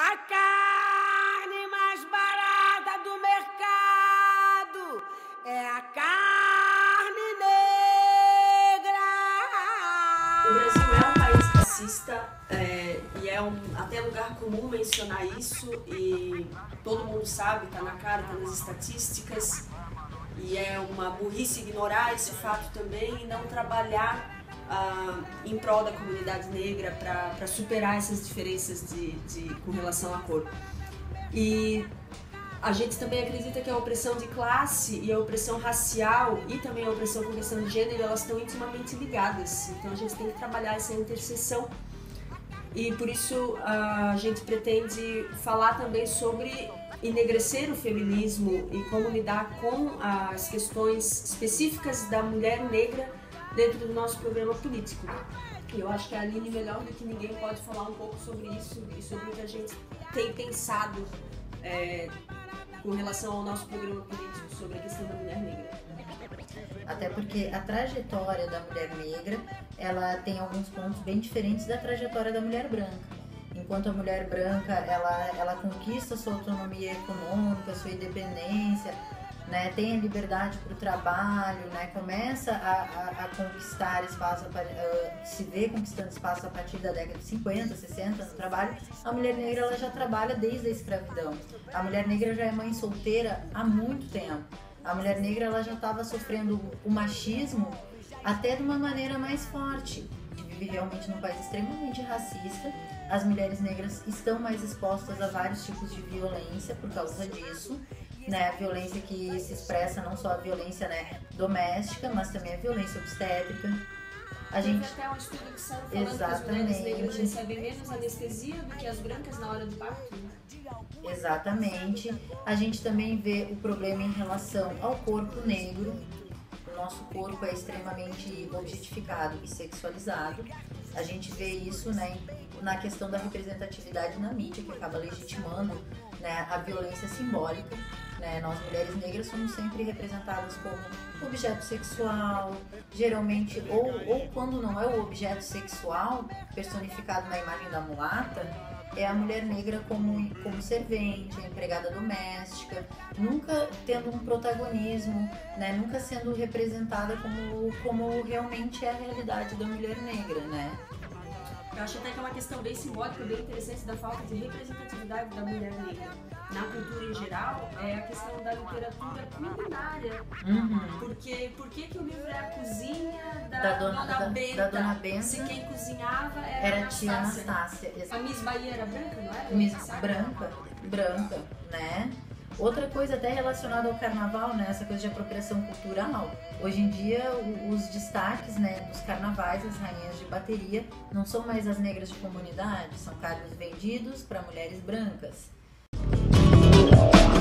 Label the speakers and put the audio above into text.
Speaker 1: A carne mais barata do mercado é a carne negra.
Speaker 2: O Brasil é um país racista é, e é um, até lugar comum mencionar isso e todo mundo sabe, está na cara, está nas estatísticas e é uma burrice ignorar esse fato também e não trabalhar ah, em prol da comunidade negra para superar essas diferenças de, de, com relação à cor. E a gente também acredita que a opressão de classe e a opressão racial e também a opressão com questão de gênero, elas estão intimamente ligadas. Então a gente tem que trabalhar essa interseção. E por isso a gente pretende falar também sobre enegrecer o feminismo e como lidar com as questões específicas da mulher negra dentro do nosso programa político. E eu acho que a Aline, melhor do que ninguém, pode falar um pouco sobre isso e sobre o que a gente tem pensado é, com relação ao nosso programa político sobre a questão da mulher negra.
Speaker 3: Até porque a trajetória da mulher negra, ela tem alguns pontos bem diferentes da trajetória da mulher branca. Enquanto a mulher branca, ela, ela conquista sua autonomia econômica, sua independência, né, tem a liberdade para o trabalho, né, começa a, a, a conquistar espaço, uh, se vê conquistando espaço a partir da década de 50, 60 no trabalho, a mulher negra ela já trabalha desde a escravidão. A mulher negra já é mãe solteira há muito tempo. A mulher negra ela já estava sofrendo o machismo até de uma maneira mais forte. Vive realmente num país extremamente racista. As mulheres negras estão mais expostas a vários tipos de violência por causa disso né, a violência que se expressa não só a violência né, doméstica, mas também a violência obstétrica.
Speaker 2: A gente até um estudo que saiu falando Exatamente. que as mulheres negras recebem menos anestesia do que as brancas na hora do parto. Né?
Speaker 3: Exatamente. A gente também vê o problema em relação ao corpo negro. O nosso corpo é extremamente objetificado e sexualizado. A gente vê isso né, na questão da representatividade na mídia, que acaba legitimando né, a violência simbólica né? Nós mulheres negras somos sempre representadas como objeto sexual, geralmente, ou, ou quando não é o objeto sexual personificado na imagem da mulata, é a mulher negra como, como servente, empregada doméstica, nunca tendo um protagonismo, né? nunca sendo representada como, como realmente é a realidade da mulher negra, né?
Speaker 2: Eu acho até que é uma questão bem simbólica, bem interessante da falta de representatividade da mulher negra na cultura em geral é a questão da literatura culinária.
Speaker 3: Uhum.
Speaker 2: Porque por que, o livro é a cozinha da,
Speaker 3: da dona, dona, Benta? Da dona Benta.
Speaker 2: Se quem cozinhava era,
Speaker 3: era a tia Anastácia.
Speaker 2: A Miss Bahia era branca, não era?
Speaker 3: Miss branca, branca, né? Outra coisa até relacionada ao carnaval, né, essa coisa de apropriação cultural. Hoje em dia, os destaques, né, dos carnavais, as rainhas de bateria, não são mais as negras de comunidade, são cargos vendidos para mulheres brancas. Oh.